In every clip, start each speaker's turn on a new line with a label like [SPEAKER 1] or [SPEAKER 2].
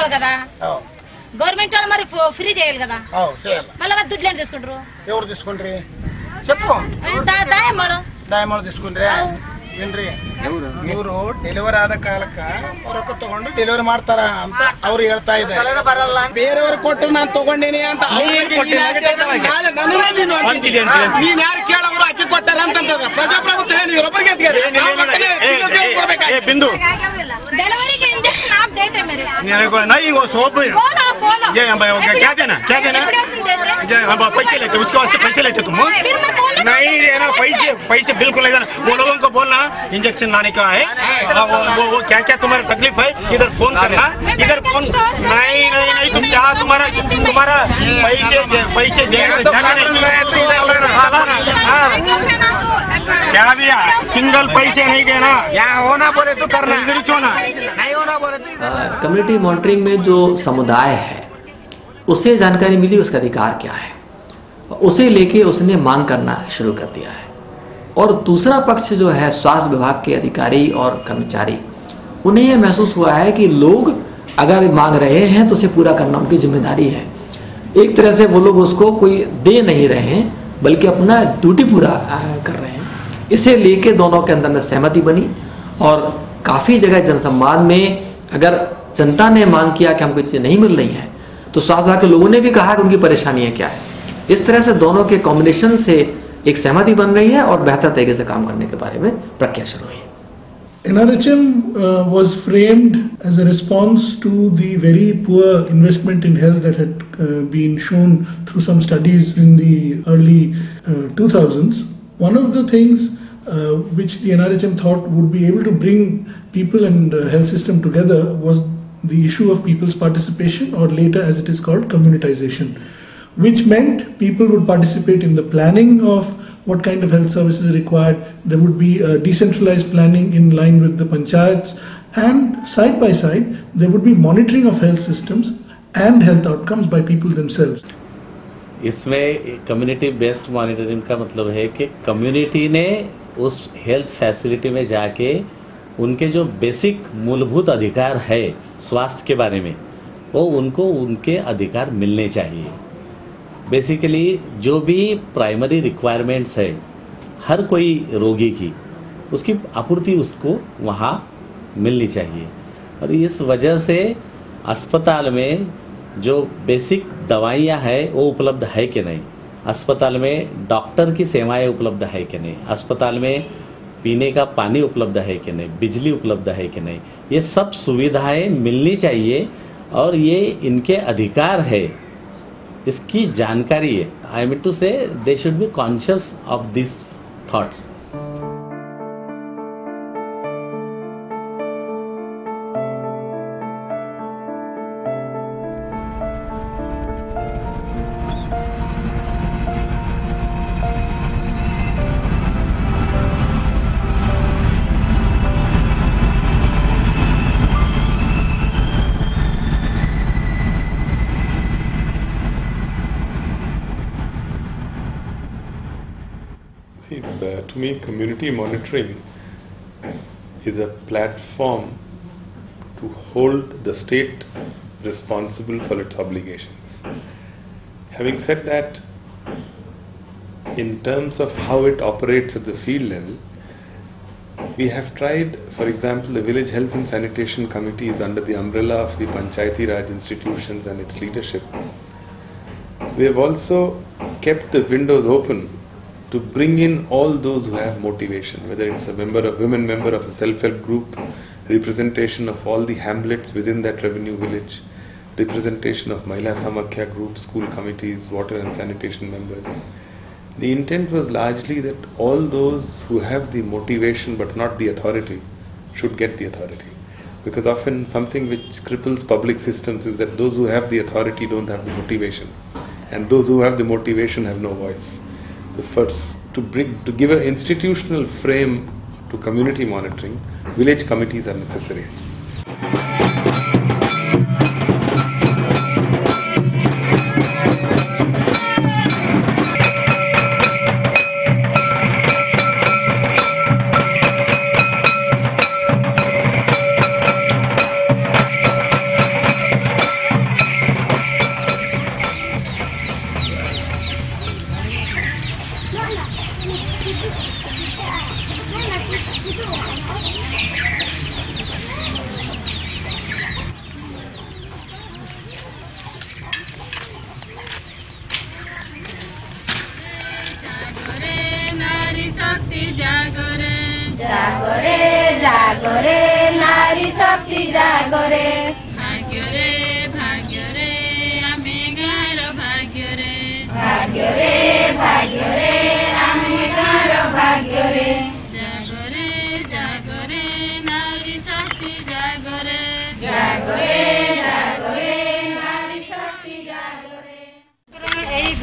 [SPEAKER 1] Government వాళ్ళు కదా
[SPEAKER 2] అవు,
[SPEAKER 1] గవర్నమెంట్ వాళ్ళు మరి ఫో- ఫ్రీ చేయాలి కదా
[SPEAKER 2] అవు, చేయాలి
[SPEAKER 1] మళ్ళీ మరి దుడ్లు ఏం తీసుకుంటారు
[SPEAKER 2] ఎవరు తీసుకుంటారు చెప్పు
[SPEAKER 1] దా- దాయం వాళ్ళు
[SPEAKER 2] ದಯಮಾಡಿ ತಿಸ್ಕೊಂಡ್ರೆ ಏನ್ರಿ ಇವರು ಡೆಲಿವರಿ ಆದ ಕಾಲಕ್ಕ ರೊಕ್ಕ ತಗೊಂಡು ಡೆಲಿವರಿ ಮಾಡ್ತಾರ ಅಂತ ಅವ್ರು ಹೇಳ್ತಾ ಇದ್ದಾರೆ ಬೇರೆಯವ್ರು ಕೊಟ್ಟು ನಾನು ತಗೊಂಡೇನಿ ಅಂತ ಅವ್ರಿಗೆ ನೀನ್ ಯಾಕೆ ಹೇಳ್ತಾರೆ? ನಾಳೆ ನನ್ನನ್ನೇ ನೀನು ಅಂತಿದ್ದೆ. ನೀನ್ ಯಾರು ಕೇಳೋರು ಅಕ್ಕಿ ಕೊಟ್ಟಾರ ಅಂತಂದ್ರೆ ಪ್ರಜಾಪ್ರಭುತ್ವ ಏನು ಇವರೊಬ್ಬರಿಗೆ ಅಂತ
[SPEAKER 1] मेरे को
[SPEAKER 3] नहीं वो सौंप ये हम भाई क्या देना क्या देना ये हम पैसे लेते उसके वास्ते पैसे लेते तुम
[SPEAKER 1] हाँ?
[SPEAKER 3] नहीं देना पैसे पैसे बिल्कुल नहीं देना। वो लोगों को बोलना इंजेक्शन लाने का है। हाँ, वो, वो, वो क्या क्या तुम्हारी तकलीफ़ है? इधर फ़ोन करना इधर फ़ोन नहीं नहीं नहीं तुम क्या तुम्हारा तुम्हारा पैसे पैसे हाँ। क्या भैया सिंगल पैसे नहीं देना।
[SPEAKER 2] यहाँ होना बोले तो करना।
[SPEAKER 3] इधर छोना
[SPEAKER 2] नहीं होना बोले तो।
[SPEAKER 4] कम्युनिटी मॉनिटरिंग में जो समुदाय है, उसे जानकारी मिली, उसका अधिकार क्या है? उसे लेके उसने मांग करना शुरू कर दिया है। और दूसरा पक्ष जो है, स्वास्थ्य विभाग के अधिकारी और कर्मचारी, उन्हें यह महसूस हुआ है कि लोग अगर मांग रहे हैं तो उसे पूरा करना उनकी ज़िम्मेदारी है। एक तरह से वो लोग उसको कोई दे नहीं रहे हैं, बल्कि अपना ड्यूटी पूरा कर रहे हैं। इसे लेके दोनों के अंदर में सहमति बनी और काफ़ी जगह जनसंवाद में अगर जनता ने मांग किया कि हमको चीज़ें नहीं मिल रही हैं तो स्वास्थ्य विभाग के लोगों ने भी कहा कि उनकी परेशानियाँ क्या है इस तरह से दोनों के कॉम्बिनेशन से एक सहमति बन रही है और बेहतर तरीके से काम करने के बारे में प्रक्रिया शुरू हुई
[SPEAKER 5] NRHM uh, was framed as a response to the very poor investment in health that had uh, been shown through some studies in the early uh, 2000s. One of the things uh, which the NRHM thought would be able to bring people and uh, health system together was the issue of people's participation, or later as it is called, communitization, which meant people would participate in the planning of what kind of health services are required. There would be uh, decentralized planning in line with the panchayats, and side by side, there would be monitoring of health systems and health outcomes by people themselves.
[SPEAKER 6] इसमें community based monitoring का मतलब है कि community ने उस health facility में जाके उनके जो बेसिक मूलभूत अधिकार है स्वास्थ्य के बारे में, वो उनको उनके अधिकार मिलने चाहिए। बेसिकली जो भी प्राइमरी रिक्वायरमेंट्स है, हर कोई रोगी की, उसकी आपूर्ति उसको वहाँ मिलनी चाहिए। और इस वजह से अस्पताल में जो बेसिक दवाइयाँ है, वो उपलब्ध है कि नहीं? अस्पताल में डॉक्टर की सेवाएँ उपलब्ध है कि नहीं? अस्पताल में पीने का पानी उपलब्ध है कि नहीं? बिजली उपलब्ध है कि नहीं? ये सब सुविधाएँ मिलनी चाहिए और ये इनके अधिकार है। इसकी जानकारी है। I mean to say they should be
[SPEAKER 7] conscious of this thoughts community monitoring is a platform to hold the state responsible for its obligations. Having said that, in terms of how it operates at the field level, we have tried, for example, the Village Health and Sanitation Committee is under the umbrella of the Panchayati Raj institutions and its leadership. We have also kept the windows open to bring in all those who have motivation, whether it's a member of women member of a self-help group, representation of all the hamlets within that revenue village, representation of Mahila Samakhya groups, school committees, water and sanitation members. The intent was largely that all those who have the motivation but not the authority should get the authority. Because often something which cripples public systems is that those who have the authority don't have the motivation, and those who have the motivation have no voice. So first, to bring to give an institutional frame to community monitoring, village committees are necessary.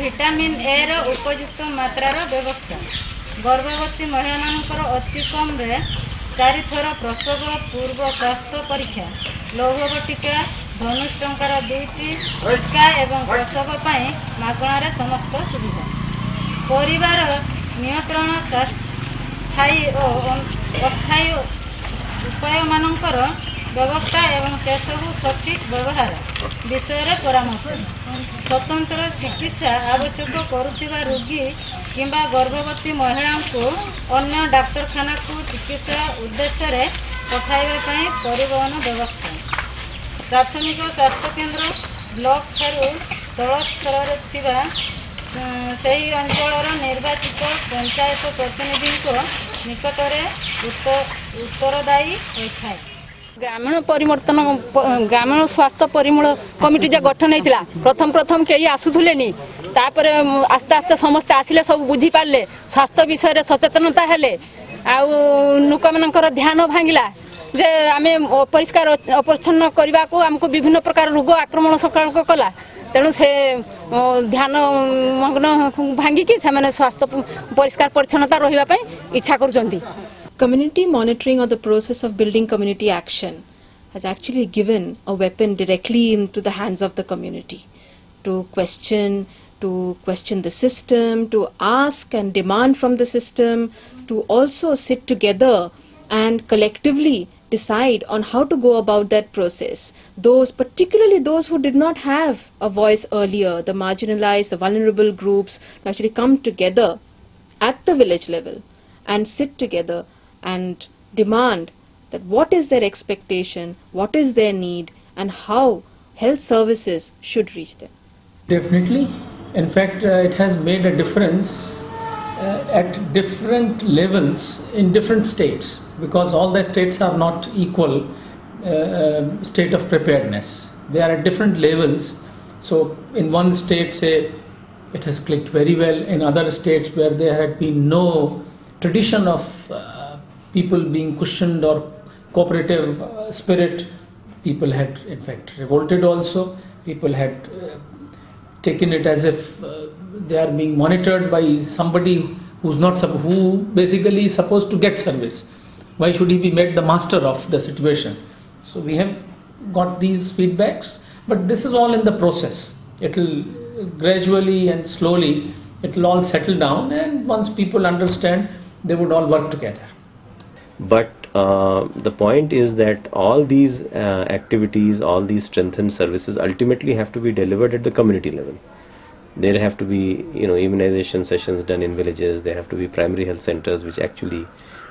[SPEAKER 1] Vitamin A ର ଉପଯୁକ୍ତ ମାତ୍ରାର ବ୍ୟବସ୍ଥା। ଗର୍ଭବତୀ ମହିଳାମାନଙ୍କର ଅତି କମ୍ରେ ଚାରିଥର ପ୍ରସବ ପୂର୍ବ ସ୍ୱାସ୍ଥ୍ୟ ପରୀକ୍ଷା ଲୌହ ବଟିକା ଧନୁଷ ଟଙ୍କାର ଦୁଇଟି ଟିକା ଏବଂ ପ୍ରସବ ପାଇଁ ମାଗଣାରେ ସମସ୍ତ ସୁବିଧା। ପରିବାର ନିୟନ୍ତ୍ରଣ ସ୍ଥାୟୀ ଓ ଅସ୍ଥାୟୀ ଉପାୟମାନଙ୍କର ବ୍ୟବସ୍ଥା ଏବଂ ସେସବୁ ସଠିକ୍ ବ୍ୟବହାର ବିଷୟରେ ପରାମର୍ଶ ସ୍ୱତନ୍ତ୍ର ଚିକିତ୍ସା ଆବଶ୍ୟକ କରୁଥିବା ରୋଗୀ କିମ୍ବା ଗର୍ଭବତୀ ମହିଳାଙ୍କୁ ଅନ୍ୟ ଡାକ୍ତରଖାନାକୁ ଚିକିତ୍ସା ଉଦ୍ଦେଶ୍ୟରେ ପଠାଇବା ପାଇଁ ପରିବହନ ବ୍ୟବସ୍ଥା ପ୍ରାଥମିକ ସ୍ୱାସ୍ଥ୍ୟକେନ୍ଦ୍ର ବ୍ଲକ ଠାରୁ ତଳ ସ୍ତରରେ ଥିବା ଉଁ, ସେହି ଅଞ୍ଚଳର ନିର୍ବାଚିତ ପଞ୍ଚାୟତ ପ୍ରତିନିଧିଙ୍କ ନିକଟରେ ଉତ୍ତ- ଉତ୍ତରଦାୟୀ ହୋଇଥାଏ
[SPEAKER 8] গ্রামীণ পরিবর্তন গ্রামীণ স্বাস্থ্য পরিমূল কমিটি যে গঠন হয়েছিল প্রথম প্রথম কেউ আসুলে তাপরে আস্তে আস্তে সমস্তে আসলে সব বুঝিপারে স্বাস্থ্য বিষয়ে সচেতনতা হলে আউ লোক ধ্যান ভাঙিলা যে আমি অপরিষ্কার অপরিচ্ছন্ন করা আমি বিভিন্ন প্রকার রোগ আক্রমণ সংক্রামক কলা তেমন সে ধ্যান মগ্ন ভাঙ্গিকি সে স্বাস্থ্য পরিষ্কার পরিচ্ছন্নতা রহবা ইচ্ছা করছেন
[SPEAKER 9] Community monitoring or the process of building community action has actually given a weapon directly into the hands of the community to question, to question the system, to ask and demand from the system, to also sit together and collectively decide on how to go about that process. Those, particularly those who did not have a voice earlier, the marginalized, the vulnerable groups, to actually come together at the village level and sit together and demand that what is their expectation, what is their need, and how health services should reach them.
[SPEAKER 10] Definitely. In fact, uh, it has made a difference uh, at different levels in different states because all the states are not equal uh, uh, state of preparedness. They are at different levels. So, in one state, say, it has clicked very well. In other states where there had been no tradition of uh, people being cushioned or cooperative uh, spirit, people had in fact revolted also. People had uh, taken it as if uh, they are being monitored by somebody who's not who basically is supposed to get service. Why should he be made the master of the situation? So we have got these feedbacks, but this is all in the process. It will gradually and slowly it will all settle down, and once people understand, they would all work together.
[SPEAKER 11] But uh, the point is that all these uh, activities, all these strengthened services ultimately have to be delivered at the community level. There have to be, you know, immunization sessions done in villages. There have to be primary health centers which actually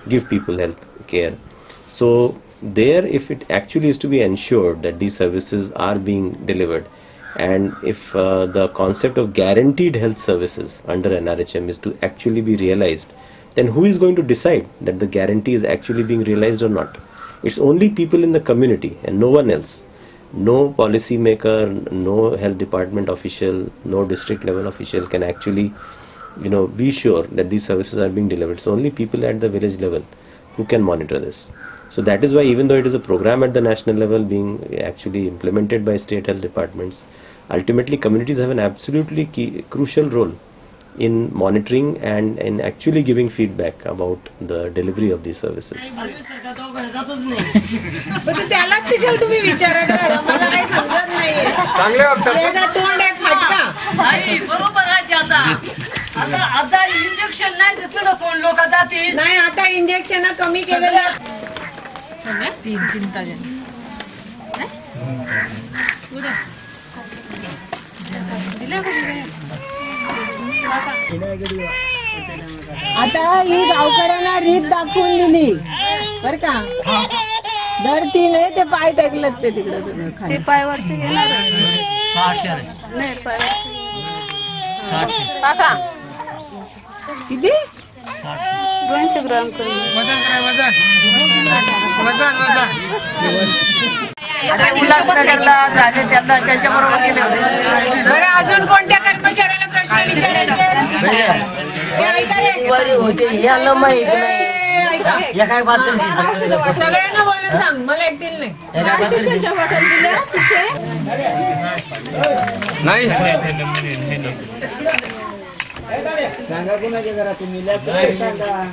[SPEAKER 11] give people health care. So there, if it actually is to be ensured that these services are being delivered, and if uh, the concept of guaranteed health services under NRHM is to actually be realized, then who is going to decide that the guarantee is actually being realized or not? It's only people in the community and no one else. No policy maker, no health department official, no district level official can actually, you know, be sure that these services are being delivered. So only people at the village level who can monitor this. So that is why even though it is a program at the national level being actually implemented by state health departments, ultimately communities have an absolutely key, crucial role in monitoring and in actually giving feedback about the delivery of these services.
[SPEAKER 12] आता आता injection नाही देतो ना कोण लोक जातील
[SPEAKER 13] नाही आता इंजेक्शन कमी केलेलं
[SPEAKER 12] चिंताजनक
[SPEAKER 13] आता ही गावकऱ्यांना रीत दाखवून दिली. बर का? दर तीन आहे ते पाय टाकलं ते तिकडे खाली. पायवरती गेला नाही
[SPEAKER 8] काका.
[SPEAKER 13] किती? दोनशे ग्राम
[SPEAKER 2] वजन करा वजन? वजन वजन. आता उल्हासनगरला झाले त्यांना त्यांच्याबरोबर गेले होते.
[SPEAKER 13] अजून कोणत्या कर्मचाऱ्याला प्रश्न विचारायचे हे ऐका रे.
[SPEAKER 14] होते याला माहीत नाही
[SPEAKER 13] हे ऐका.
[SPEAKER 14] या काय बातमी
[SPEAKER 13] सगळ्यांना बोलून सांग मला एकटील नाही
[SPEAKER 14] सांगा कुणाच्या घरातून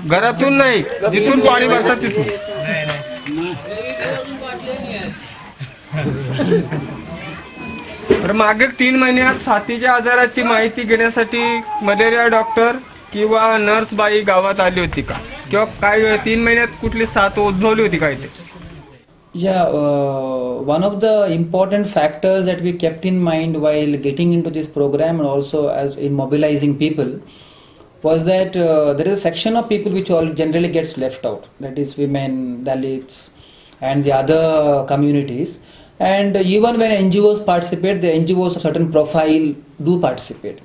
[SPEAKER 3] घरातून नाही जिथून पाणी भरतात तिथून मागील तीन महिन्यात साथीच्या आजाराची माहिती घेण्यासाठी मलेरिया डॉक्टर किंवा नर्स बाई गावात आली होती का? किंवा काय तीन महिन्यात कुठली साथ उद्भवली होती का
[SPEAKER 15] इथे? या one of the important factors that we kept in mind while getting into this programme and also as in mobilising people was that there is a section of people which all generally gets left out that is women Dalits and the other communities And even when NGOs participate, the NGOs of certain profile do participate.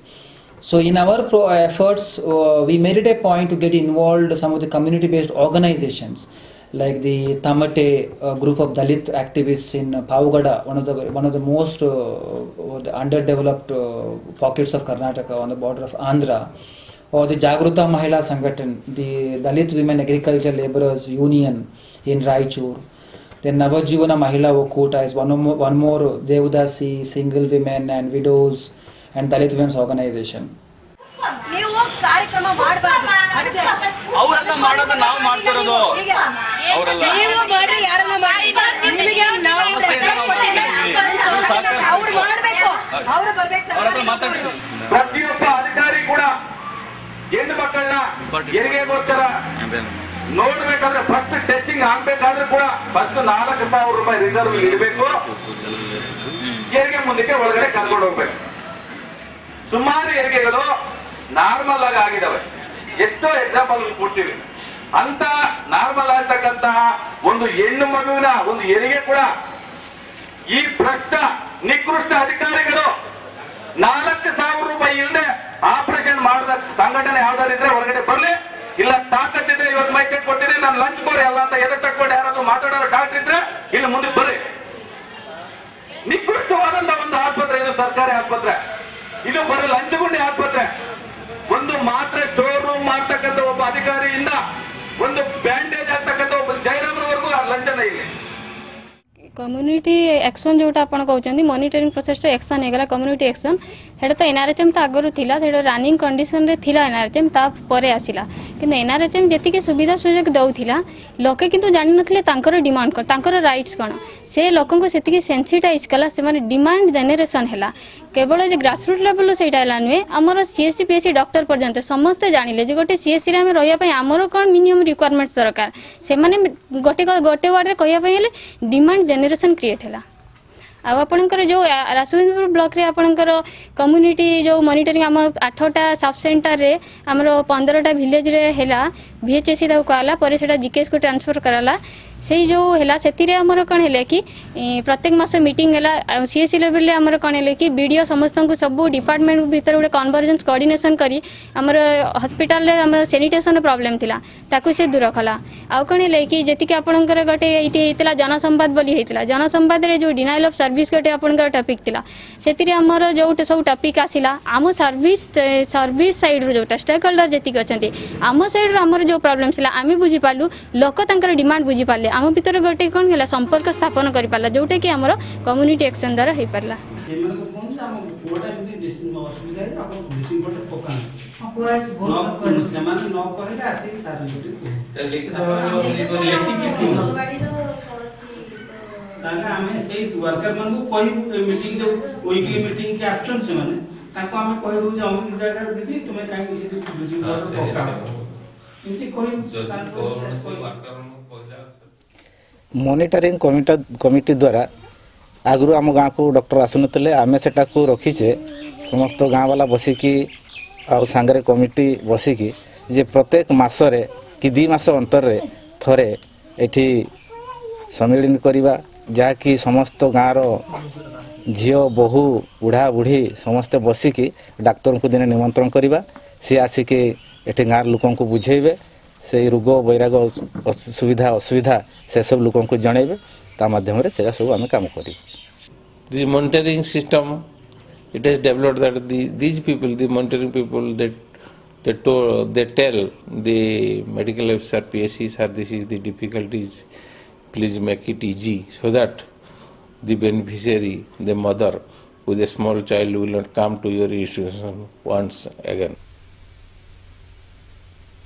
[SPEAKER 15] So in our efforts, uh, we made it a point to get involved some of the community-based organizations like the Tamate uh, group of Dalit activists in uh, Pavagada, one of the one of the most uh, the underdeveloped uh, pockets of Karnataka on the border of Andhra, or the Jagruta Mahila Sangatan, the Dalit Women Agriculture Laborers Union in Raichur. Then Navajivana Mahila Okuta is one more, one more Devdasi, single women and widows and Dalit women's organization.
[SPEAKER 12] ಕಾರ್ಯಕ್ರಮ ಮಾಡಬಾರ್ದು
[SPEAKER 16] ಅವರೆಲ್ಲ ಮಾಡೋದು ನಾವು ಮಾಡ್ತಿರೋದು. ಅವರೆಲ್ಲ.
[SPEAKER 12] ನೀವು ಮಾಡ್ರಿ ಯಾರನ್ನ ಮಾಡಿ? ನಿಮಗೆ ನಾವು ಅವ್ರು ಮಾಡ್ಬೇಕು. ಅವ್ರು ಬರ್ಬೇಕು
[SPEAKER 16] ಅವ್ರ ಹತ್ರ ಮಾತಾಡ್ಸಿ. ಪ್ರತಿಯೊಬ್ಬ ಅಧಿಕಾರಿ ಕೂಡ ಹೆಣ್ಣು ಮಕ್ಕಳನ್ನ ಹೆರಿಗೆಗೋಸ್ಕರ ನೋಡ್ಬೇಕಾದ್ರೆ ಫಸ್ಟ್ ಟೆಸ್ಟಿಂಗ್ ಆಗ್ಬೇಕಾದ್ರೂ ಕೂಡ ಫಸ್ಟ್ ನಾಲ್ಕು ಸಾವಿರ ರೂಪಾಯಿ ರಿಸರ್ವ್ ಇರಬೇಕು ಹೆರಿಗೆ ಮುಂದಕ್ಕೆ ಒಳಗಡೆ ಕರ್ಕೊಂಡು ಹೋಗ್ಬೇಕು. ಸುಮಾರು ಹೆರಿಗೆಗಳು ನಾರ್ಮಲ್ ಆಗಿ ಆಗಿದಾವೆ. ಎಷ್ಟೋ ಎಕ್ಸಾಂಪಲ್ ಕೊಡ್ತೀವಿ ಅಂತ ನಾರ್ಮಲ್ ಆಗ್ತಕ್ಕಂತಹ ಒಂದು ಹೆಣ್ಣು ಮಗುವಿನ ಒಂದು ಹೆರಿಗೆ ಕೂಡ ಈ ಭ್ರಷ್ಟ, ನಿಕೃಷ್ಟ ಅಧಿಕಾರಿಗಳು ನಾಲ್ಕು ಸಾವಿರ ರೂಪಾಯಿ ಇಲ್ಲದೆ ಆಪರೇಷನ್ ಮಾಡಿದ ಸಂಘಟನೆ ಯಾವ್ದಾದ್ರು ಇದ್ರೆ ಹೊರಗಡೆ ಬರ್ಲಿ. ಇಲ್ಲ ತಾಕತ್ತಿದ್ರೆ ಇವತ್ತು ಮೈ ಸೆಟ್ ಕೊಡ್ತೀನಿ, ನಾನು ಲಂಚ್ ಕೋರಿ ಅಲ್ಲ ಅಂತ ಎದೆ ತಕ್ಕೊಂಡು ಯಾರಾದ್ರೂ ಮಾತಾಡೋರು ಡಾಕ್ಟರ್ ಇದ್ರೆ ಇಲ್ಲಿ ಮುಂದೆ ಬರ್ರಿ. ನಿಕೃಷ್ಟವಾದಂತ ಒಂದು ಆಸ್ಪತ್ರೆ ಇದು, ಸರ್ಕಾರಿ ಆಸ್ಪತ್ರೆ. ಇದು ಬರೀ ಲಂಚಗುಂಡಿ ಆಸ್ಪತ್ರೆ. ಒಂದು ಮಾತ್ರೆ ಸ್ಟೋರ್ ರೂಮ್ ಮಾಡ್ತಕ್ಕಂಥ ಒಬ್ಬ ಅಧಿಕಾರಿಯಿಂದ ಒಂದು ಬ್ಯಾಂಡೇಜ್ ಆಗ್ತಕ್ಕಂಥ ಒಬ್ಬ ಜೈರಾಮ್ವರೆಗೂ ಆ ಲಂಚನ ಇಲ್ಲಿ.
[SPEAKER 17] কমিউনিটি একশন যেটা আপনার কৌন মনিটরিং প্রসেসটা একশন হয়ে গেল কমিউনিটি একশন সেটা তো এনআরএচএম তো আগর লা সেটা রানিং কন্ডিশনরে লা এনআরএচএম তাপরে আসিলা কিন্তু এনআরএচএম যেতে সুবিধা সুযোগ দেওয়া লোকে কিন্তু জানি নথিলে তাঁকর ডিমান্ড কোণ তাঁকর রাইটস কোণ সে লোককে সেতিক সেনসিটাইজ কলা সে ডিমান্ড জেনেসন হল কেবল যে গ্রাসরুট লেভেল সেইটা হল নুয়ে আমার সিএসসি পিএসসি ডক্টর পর্যন্ত সমস্তে জাঁলে যে গোটে সিএসসি আমি রহবা আমার কোণ মিনিমম রিকোয়ারমেন্টস দরকার সে গোটে গোটে ওয়ার্ডে কহা হলে ডিমান্ড জেনে ଜେନେରେସନ୍ କ୍ରିଏଟ୍ ହେଲା ଆଉ ଆପଣଙ୍କର ଯେଉଁ ରାସବିନ୍ଦପୁର ବ୍ଲକରେ ଆପଣଙ୍କର କମ୍ୟୁନିଟି ଯେଉଁ ମନିଟରିଂ ଆମ ଆଠଟା ସବ୍ ସେଣ୍ଟରରେ ଆମର ପନ୍ଦରଟା ଭିଲେଜରେ ହେଲା ଭିଏଚ୍ଏସି ତାକୁ କୁହାଗଲା ପରେ ସେଇଟା ଜିକେଏସ୍କୁ ଟ୍ରାନ୍ସଫର୍ କରାଗଲା ସେଇ ଯେଉଁ ହେଲା ସେଥିରେ ଆମର କ'ଣ ହେଲା କି ଇ, ପ୍ରତ୍ୟେକ ମାସ ମିଟିଂ ହେଲା ସିଏସ୍ସି ଲେଭେଲରେ ଆମର କ'ଣ ହେଲା କି ବିଡ଼ିଓ ସମସ୍ତଙ୍କୁ ସବୁ ଡିପାର୍ଟମେଣ୍ଟ ଭିତରେ ଗୋଟେ କନଭରଜେନ୍ସ କୋର୍ଡ଼ିନେସନ୍ କରି ଆମର ହସ୍ପିଟାଲରେ ଆମର ସାନିଟେସନ୍ ପ୍ରୋବ୍ଲେମ୍ ଥିଲା ତାକୁ ସେ ଦୂର କଲା ଆଉ କ'ଣ ହେଲା କି ଯେତିକି ଆପଣଙ୍କର ଗୋଟେ ଏଇଠି ହେଇଥିଲା ଜନସମ୍ବାଦ ବୋଲି ହେଇଥିଲା ଜନସମ୍ବାଦରେ ଯେଉଁ ଡିନାଇଲ୍ ଅଫ୍ ସର୍ଭିସ୍ ଗୋଟେ ଆପଣଙ୍କର ଟପିକ୍ ଥିଲା ସେଥିରେ ଆମର ଯେଉଁଟା ସବୁ ଟପିକ୍ ଆସିଲା ଆମ ସର୍ଭିସ୍ ସର୍ଭିସ୍ ସାଇଡ଼୍ରୁ ଯେଉଁଟା ଷ୍ଟେକ୍ ହୋଲ୍ଡର ଯେତିକି ଅଛନ୍ତି ଆମ ସାଇଡ଼୍ରୁ ଆମର ଯେଉଁ ପ୍ରୋବ୍ଲେମ୍ ଥିଲା ଆମେ ବୁଝିପାରିଲୁ ଲୋକ ତାଙ୍କର ଡିମାଣ୍ଡ ବୁଝିପାରିଲେ ଆମ ଭିତରେ ଗୋଟେ କ'ଣ ହେଲା ସମ୍ପର୍କ ସ୍ଥାପନ କରିପାରିଲା ଯେଉଁଟାକି ଆମର କମ୍ୟୁନିଟି ଆକ୍ସନ୍ ଦ୍ୱାରା ହେଇପାରିଲା
[SPEAKER 18] ସେମାନଙ୍କୁ କୁହନ୍ତୁ ଯେ ଆମ ପୁଅଟା ଏମିତି ଡିସ୍- ଅସୁବିଧା ହେଇଛି ଆପଣ ବ୍ଲିଚିଂ ପାଉଡର ପକାନ୍ତୁ ନ- ସେମାନେ ନ କହିଲେ ଆସିକି ସାର୍ ତାହେଲେ ଆମେ ସେଇ ୱାର୍କର ମାନଙ୍କୁ କହିବୁ ମିଟିଂ ଯୋଉ ୱିକଲି ମିଟିଂ କି ଆସୁଛନ୍ତି ସେମାନେ ତାଙ୍କୁ ଆମେ କହିବୁ ଯେ ଅମୁକ ଜାଗାରେ ଦିଦି ତୁମେ କାହିଁକି ସେଠି ବ୍ଲିଚିଂ ପାଉଡର ପକାଅ ଏମିତି କହିବୁ
[SPEAKER 19] ମନିଟରିଂ କମିଟି କମିଟି ଦ୍ୱାରା ଆଗରୁ ଆମ ଗାଁକୁ ଡକ୍ଟର ଆସୁନଥିଲେ ଆମେ ସେଟାକୁ ରଖିଛେ ସମସ୍ତ ଗାଁ ବାଲା ବସିକି ଆଉ ସାଙ୍ଗରେ କମିଟି ବସିକି ଯେ ପ୍ରତ୍ୟେକ ମାସରେ କି ଦୁଇ ମାସ ଅନ୍ତରରେ ଥରେ ଏଠି ସମ୍ମିଳନୀ କରିବା ଯାହାକି ସମସ୍ତ ଗାଁର ଝିଅ ବୋହୂ ବୁଢ଼ା ବୁଢ଼ୀ ସମସ୍ତେ ବସିକି ଡାକ୍ତରଙ୍କୁ ଦିନେ ନିମନ୍ତ୍ରଣ କରିବା। ସିଏ ଆସିକି ଏଠି ଗାଁର ଲୋକଙ୍କୁ ବୁଝେଇବେ। ସେଇ ରୋଗ ବୈରାଗ ଅସୁ- ସୁବିଧା ଅସୁବିଧା ସେସବୁ ଲୋକଙ୍କୁ ଜଣେଇବେ ତା ମାଧ୍ୟମରେ ସେଇଟା ସବୁ ଆମେ କାମ କରିବୁ
[SPEAKER 20] the monitoring system it has developed that the, these people the monitoring people that they, told, they tell the medical officer psc sir this is the difficulties please make it easy so that the beneficiary the mother with a small child will not come to your institution once again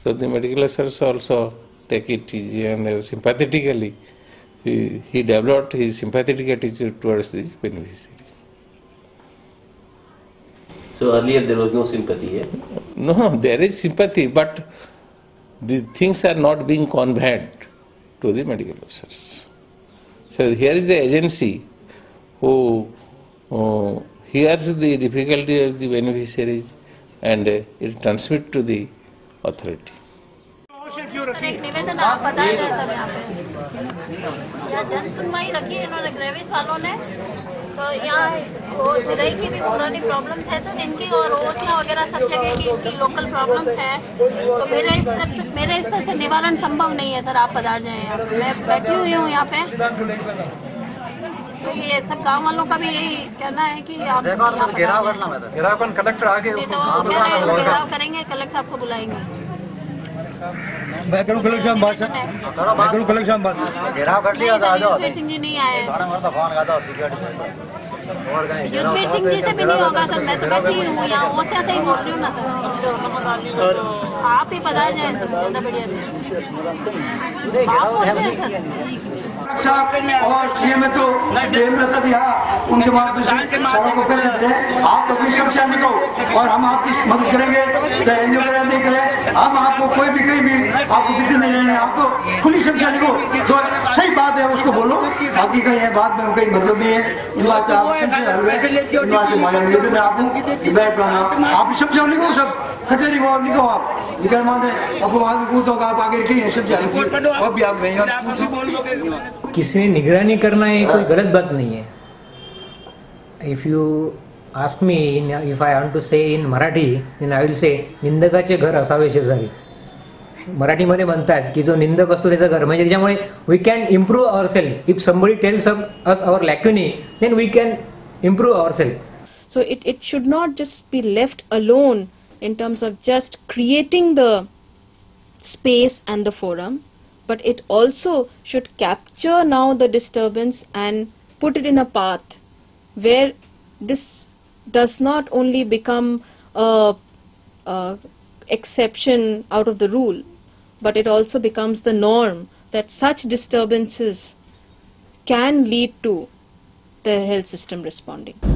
[SPEAKER 20] so the medical officers also take it easy and uh, sympathetically he, he developed his sympathetic attitude towards these beneficiaries.
[SPEAKER 11] So earlier there was no sympathy here.
[SPEAKER 20] No, there is sympathy, but the things are not being conveyed to the medical officers. So here is the agency who uh, hears the difficulty of the beneficiaries and uh, it transmits to the
[SPEAKER 1] यहाँ जन सुनवाई रखी है gravis वालों ने तो यहाँ की भी पुरानी है सर इनकी और इनकी लोकल है तो मेरे मेरे स्तर से निवारण संभव नहीं है सर आप पधार जाए मैं बैठी हुई हूँ यहाँ पे तो ये सब गाँव वालों का भी यही कहना है कि आप पधार
[SPEAKER 21] घेराव कौन कलेक्टर आगे
[SPEAKER 1] तो हैं घेराव करेंगे कलेक्टर साहब को बुलाएँगे।
[SPEAKER 21] मैं करूँ कलेक्शन बात? मैं करूँ कलेक्शन बात? घेराव कर
[SPEAKER 1] नहीं सर युद्धवीर सिंह जी नहीं आए। युद्धवीर सिंह जी से भी नहीं होगा सर मैं तो बैठी ही हूँ यहाँ ओसिया से ही बोल रही हूँ ना सर। आप ही पधार जाए सर ज़्यादा बढ़िया आप पहुँचे सर।
[SPEAKER 21] साहब और सीएम तो प्रेमलता दिया उनके मार्गदर्शन सारों को पैसे दे। आप तो अपनी समस्या लिखो और हम आपकी मदद करेंगे चाहे एनजीओ करें नहीं करें। हम आपको कोई भी कहीं भी आपको कितने नहीं लेने आपको खुली समस्या लिखो जो सही बात है उसको बोलो। बाकी कहीं है बात में कहीं मतलब नहीं है। इन बात आप है हमारे निवेदन है। आपको आप समस्या लिखो सब। खटेरी अब आप
[SPEAKER 22] ने निगरानी करना ये कोई गलत बात नहीं है। If you ask me in if I want to say in Marathi in I will say निंदकाचे घर असावे शेजारी. मराठीमध्ये म्हणतात की जो निंदक असतो त्याचं घर. म्हणजे त्याच्यामुळे we can improve our self if somebody tells up us our lacunae then we can improve our self
[SPEAKER 9] so it it should not just be left alone in terms of just creating the space and the forum, but it also should capture now the disturbance and put it in a path where this does not only become a, a exception out of the rule, but it also becomes the norm that such disturbances can lead to the health system responding.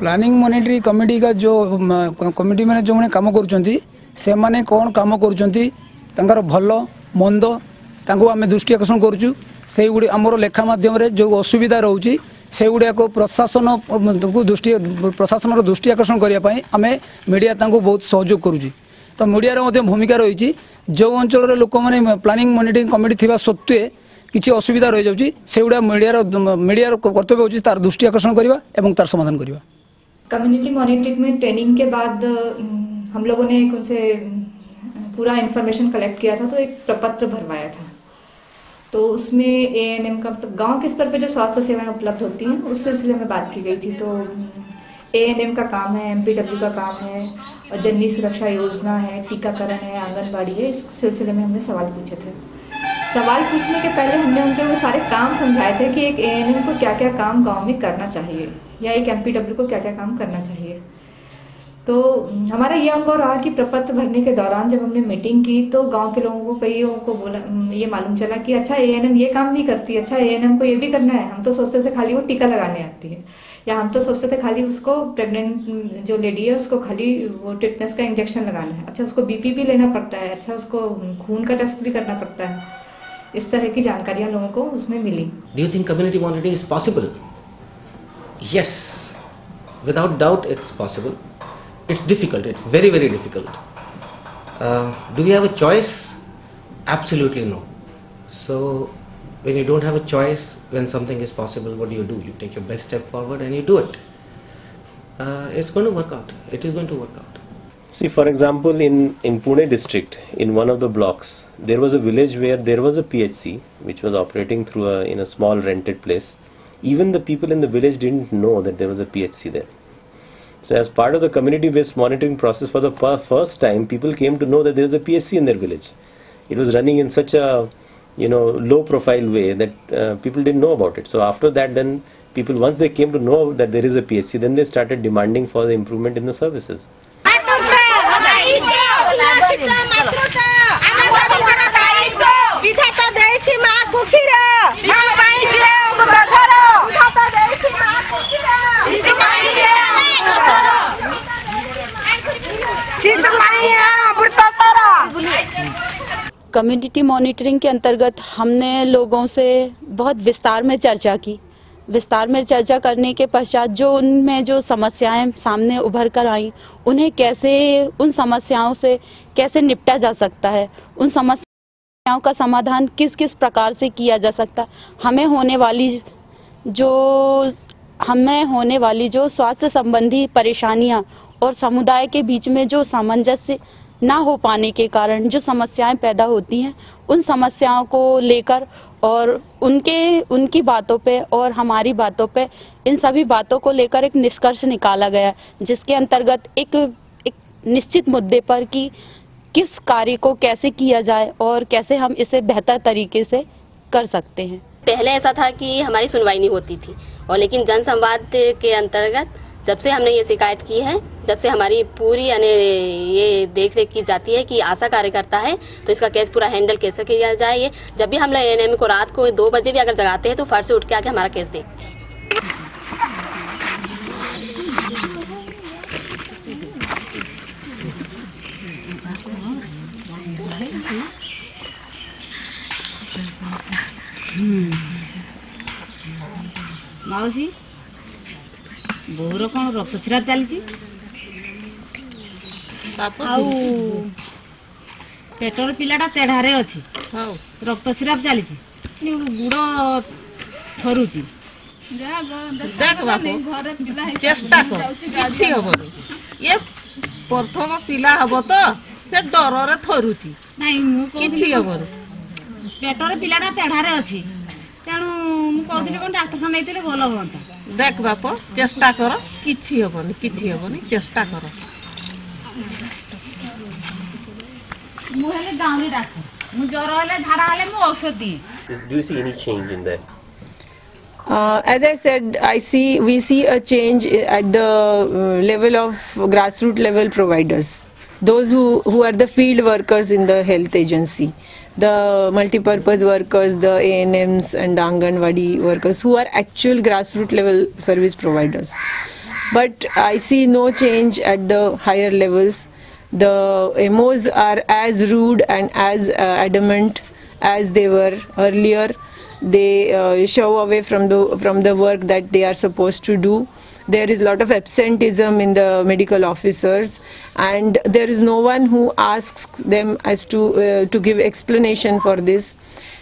[SPEAKER 23] Planning ମନିଟରି committee କା ଯେଉଁ committee ମାନେ ଯେଉଁମାନେ କାମ କରୁଛନ୍ତି ସେମାନେ କ'ଣ କାମ କରୁଛନ୍ତି ତାଙ୍କର ଭଲ ମନ୍ଦ ତାଙ୍କୁ ଆମେ ଦୃଷ୍ଟି ଆକର୍ଷଣ କରୁଛୁ ସେଇଗୁଡ଼ି ଆମର ଲେଖା ମାଧ୍ୟମରେ ଯେଉଁ ଅସୁବିଧା ରହୁଛି ସେଗୁଡ଼ାକ ପ୍ରଶାସନକୁ ଦୃଷ୍ଟି ପ୍ରଶାସନର ଦୃଷ୍ଟି ଆକର୍ଷଣ କରିବା ପାଇଁ ଆମେ ମିଡ଼ିଆ ତାଙ୍କୁ ବହୁତ ସହଯୋଗ କରୁଛି ତ ମିଡ଼ିଆର ମଧ୍ୟ ଭୂମିକା ରହିଛି ଯେଉଁ ଅଞ୍ଚଳରେ ଲୋକମାନେ ପ୍ଲାନିଂ ମନିଟରିଂ କମିଟି ଥିବା ସତ୍ତ୍ୱେ କିଛି ଅସୁବିଧା ରହିଯାଉଛି ସେଗୁଡ଼ା ମିଡ଼ିଆର ମିଡ଼ିଆର କର୍ତ୍ତବ୍ୟ ହେଉଛି ତାର ଦୃଷ୍ଟି ଆକର୍ଷଣ କରିବା ଏବଂ ତାର ସମାଧାନ କରିବା
[SPEAKER 24] कम्युनिटी मॉनिटरिंग में ट्रेनिंग के बाद हम लोगों ने एक उनसे पूरा इन्फॉर्मेशन कलेक्ट किया था तो एक प्रपत्र भरवाया था। तो उसमें ए एन एम का मतलब गाँव के स्तर पे जो स्वास्थ्य सेवाएँ उपलब्ध होती हैं, उस सिलसिले में बात की गई थी। तो ए एन एम का काम है एम पी डब्ल्यू का काम है, और जननी सुरक्षा योजना है, टीकाकरण है, आंगनबाड़ी है, इस सिलसिले में हमने सवाल पूछे थे। सवाल पूछने के पहले हमने उनके वो सारे काम समझाए थे कि एक ए को क्या क्या काम गाँव में करना चाहिए, या एक एम पी डब्ल्यू को क्या क्या काम करना चाहिए। तो हमारा ये अनुभव रहा कि प्रपत्र भरने के दौरान जब हमने मीटिंग की तो गाँव के लोगों को कई लोगों को बोला ये मालूम चला कि अच्छा एएनएम ये काम भी करती है अच्छा एएनएम को ये भी करना है, हम तो सोचते थे खाली वो टीका लगाने आती है। या हम तो सोचते थे खाली उसको प्रेग्नेंट जो लेडी है उसको खाली वो टिटनेस का इंजेक्शन लगाना है अच्छा उसको बीपी भी लेना पड़ता है अच्छा उसको खून का टेस्ट भी करना पड़ता है। इस तरह की जानकारियाँ लोगों को उसमें मिली
[SPEAKER 25] you think community monitoring is possible? Yes, without doubt, it's possible. It's difficult, it's very, very difficult. Uh, do we have a choice? Absolutely no. So, when you don't have a choice, when something is possible, what do you do? You take your best step forward and you do it. Uh, it's going to work out. It is going to work out.
[SPEAKER 11] See, for example, in, in Pune district, in one of the blocks, there was a village where there was a PHC which was operating through a, in a small rented place. Even the people in the village didn't know that there was a PHC there. So, as part of the community based monitoring process, for the first time, people came to know that there is a PHC in their village. It was running in such a you know low profile way that uh, people didn't know about it. So, after that, then people, once they came to know that there is a PHC, then they started demanding for the improvement in the services.
[SPEAKER 8] Community monitoring के अंतर्गत हमने लोगों से बहुत विस्तार में चर्चा की। विस्तार में चर्चा करने के पश्चात जो उनमें जो समस्याएँ सामने उभर कर आई, उन्हें कैसे, उन समस्याओं से कैसे निपटा जा सकता है? उन समस्याओं का समाधान किस किस प्रकार से किया जा सकता? हमें होने वाली जो हमें होने वाली जो स्वास्थ्य संबंधी परेशानियाँ और समुदाय के बीच में जो सामंजस्य ना हो पाने के कारण जो समस्याएँ पैदा होती हैं, उन समस्याओं को लेकर और उनके, उनकी बातों पे और हमारी बातों पे, इन सभी बातों को लेकर एक निष्कर्ष निकाला गया जिसके अंतर्गत एक एक निश्चित मुद्दे पर कि किस कार्य को कैसे किया जाए और कैसे हम इसे बेहतर तरीके से कर सकते हैं।
[SPEAKER 26] पहले ऐसा था कि हमारी सुनवाई नहीं होती थी। और लेकिन जन संवाद के अंतर्गत जब से हमने ये शिकायत की है, जब से हमारी पूरी, यानी ये देख रेख की जाती है कि आशा कार्यकर्ता है तो इसका केस पूरा हैंडल कैसे किया जाए। ये जब भी हम लोग एन को रात को दो बजे भी अगर जगाते हैं तो फट से उठ के आके हमारा केस देखते हैं
[SPEAKER 27] ମାଉସୀ ବୋଉର କ'ଣ ରକ୍ତସ୍ରାବ ଚାଲିଛି ଆଉ ପେଟର ପିଲାଟା ତେଢ଼ାରେ ଅଛି ହଉ ରକ୍ତସ୍ରାବ ଚାଲିଛି ଗୁଡ଼ ଥରୁଛି
[SPEAKER 28] ଚେଷ୍ଟା କର କିଛି ହବନି ଇଏ ପ୍ରଥମ ପିଲା ହବ ତ ସେ ଡରରେ ଥରୁଛି
[SPEAKER 27] ନାଇଁ ମୁଁ
[SPEAKER 28] କିଛି ହବନି
[SPEAKER 27] ପେଟର ପିଲାଟା ତେଢ଼ାରେ ଅଛି
[SPEAKER 11] Do you see any change in that?
[SPEAKER 29] Uh, as I said, I see we see a change at the uh, level of grassroots level providers, those who, who are the field workers in the health agency the multi-purpose workers, the ANMs and the Anganwadi workers who are actual grassroots level service providers. But I see no change at the higher levels. The MOs are as rude and as uh, adamant as they were earlier they uh, show away from the from the work that they are supposed to do there is a lot of absenteeism in the medical officers and there is no one who asks them as to uh, to give explanation for this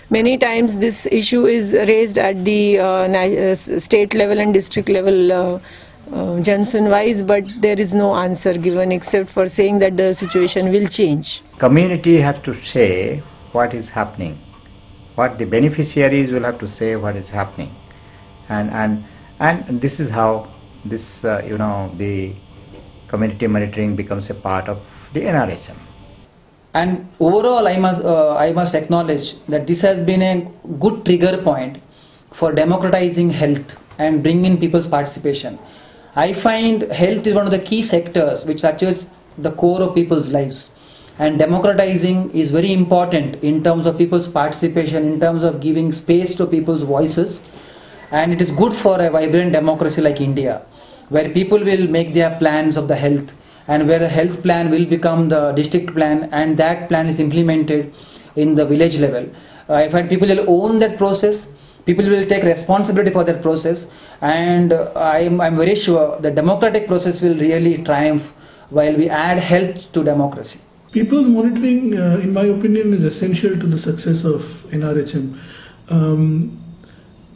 [SPEAKER 29] many times this issue is raised at the uh, uh, state level and district level uh, uh, Jansunwais, but there is no answer given except for saying that the situation will change.
[SPEAKER 30] community has to say what is happening what the beneficiaries will have to say what is happening and and and this is how this uh, you know the community monitoring becomes a part of the NRHM
[SPEAKER 15] And overall, I must uh, I must acknowledge that this has been a good trigger point for democratizing health and bringing people's participation. I find health is one of the key sectors which touches the core of people's lives. And democratizing is very important in terms of people's participation, in terms of giving space to people's voices. And it is good for a vibrant democracy like India, where people will make their plans of the health, and where the health plan will become the district plan, and that plan is implemented in the village level. Uh, people will own that process. People will take responsibility for that process, and uh, I'm, I'm very sure the democratic process will really triumph while we add health to democracy.
[SPEAKER 5] People's monitoring, uh, in my opinion, is essential to the success of NRHM. Um,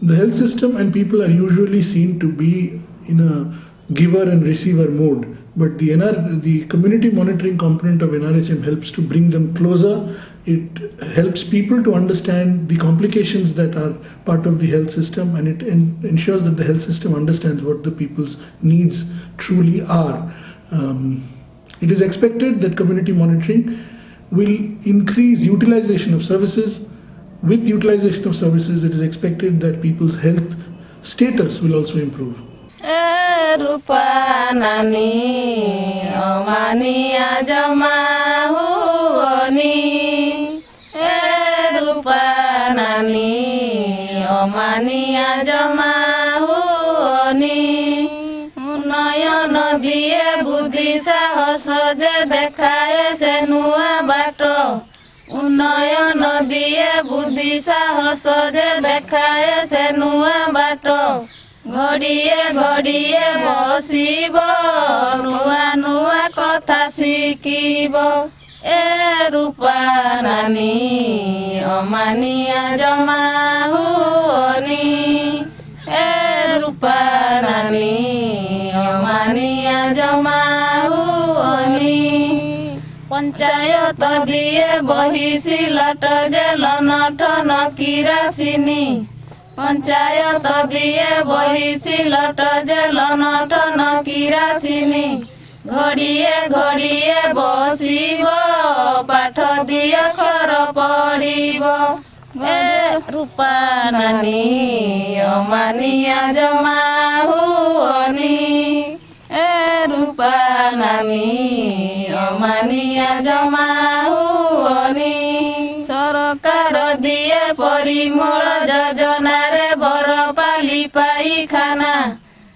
[SPEAKER 5] the health system and people are usually seen to be in a giver and receiver mode, but the NR, the community monitoring component of NRHM helps to bring them closer. It helps people to understand the complications that are part of the health system, and it en- ensures that the health system understands what the people's needs truly are. Um, it is expected that community monitoring will increase utilization of services with utilization of services, it is expected that people's health status will also improve.
[SPEAKER 31] উন্নয়ন দিয়ে বুদ্ধি সাহস যে দেখায় সে নুয়া but নয়ন দিয়ে বুদ্ধি সাহস যে দেখায় সে নুয়া বাট। ঘড়িয়ে ঘড়িয়ে বসিব, নুয়া নুয়া কথা শিখিব। এ রূপা নানি অমানিয়া জমা হুনি এ রূপা নানি অমানিয়া জমা পঞ্চায়েত দিয়ে বহিছিলট যে লনঠন কিরাসিনী পঞ্চায়েত দিয়ে বহিছিলট যে লনঠন কিরাসিনী ঘড়িয়ে ঘড়িয়ে বসিব, পাঠ দিয়ে খর পড়িব। রূপা নানি অমানিয়া জমা হুয়নি ବରପାଲି ପାଇଖାନା।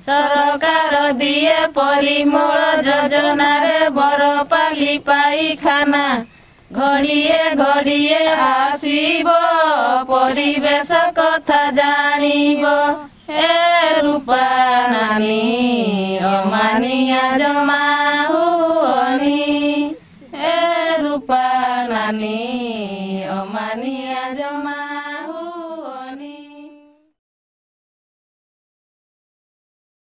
[SPEAKER 31] ସରକାର ଦିଏ ପରିମଳ ଯୋଜନାରେ ବରପାଲି ପାଇଖାନା। ଘଡ଼ିଏ ଘଡ଼ିଏ ଆସିବ ପରିବେଶ କଥା ଜାଣିବ। erupanani omani ajamahuni. Erupanani